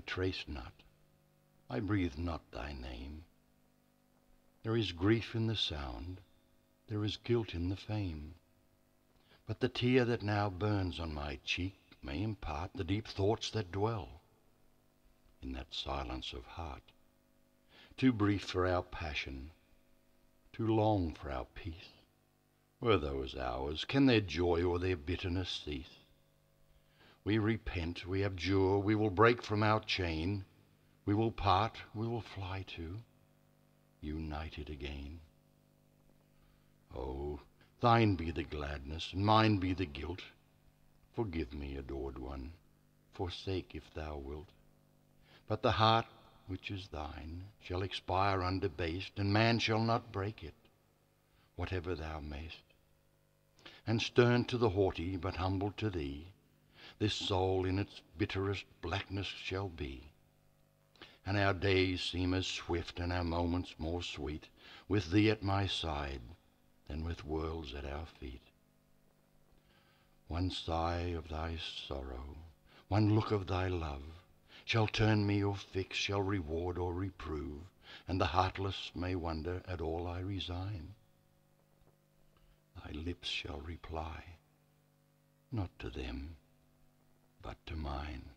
trace not, I breathe not thy name. There is grief in the sound, there is guilt in the fame. But the tear that now burns on my cheek may impart The deep thoughts that dwell in that silence of heart, Too brief for our passion, too long for our peace. Were those hours, can their joy or their bitterness cease? We repent, we abjure, we will break from our chain, We will part, we will fly to, united again. Oh, thine be the gladness, and mine be the guilt. Forgive me, adored one, forsake if thou wilt. But the heart which is thine shall expire undebased, And man shall not break it, whatever thou mayst. And stern to the haughty, but humble to thee, This soul in its bitterest blackness shall be. And our days seem as swift, and our moments more sweet, With thee at my side than with worlds at our feet. One sigh of thy sorrow, one look of thy love, Shall turn me or fix, shall reward or reprove, And the heartless may wonder at all I resign. Thy lips shall reply, not to them, to mine.